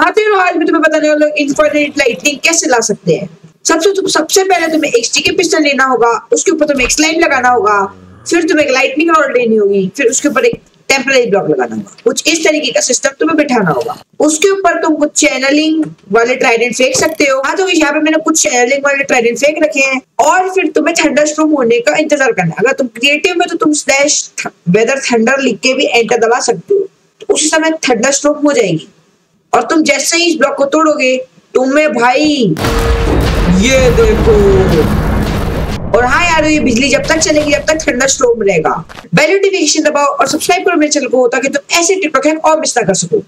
हाँ तो आज भी तुम्हें बताने वाला इन्फाइनाइट लाइटनिंग कैसे ला सकते हैं? सबसे तुम, सबसे पहले तुम्हें एक स्टिकी पिस्टन लेना होगा, उसके ऊपर तुम्हें एक स्लाइम लगाना होगा, फिर तुम्हें एक लाइटनिंग रॉड लेनी होगी, फिर उसके ऊपर एक टेम्पररी ब्लॉक लगाना होगा। कुछ इस तरीके का सिस्टम तुम्हें बिठाना होगा। उसके ऊपर तुम कुछ चैनलिंग वाले ट्राइडेंट फेंक सकते हो। हाँ तो यहाँ पे मैंने कुछ चैनलिंग वाले ट्राइडेंट फेंक रखे हैं, और फिर तुम्हें थंडर स्ट्रोम होने का इंतज़ार करना है। अगर तुम क्रिएटिव में तो तुम स्लैश वेदर थंडर लिख के भी एंटर दबा सकते हो। तो उसी समय थंडर स्ट्रोम हो जाएगी। और तुम जैसे ही इस ब्लॉक को तोड़ोगे तुम्हें भाई। ये देखो। और हाँ यार ये बिजली जब तक चलेगी जब तक ठंडा स्ट्रोम रहेगा। बेल नोटिफिकेशन दबाओ और सब्सक्राइब करो मेरे चैनल को ताकि तुम ऐसे टिकटॉक और मिस ना कर सको।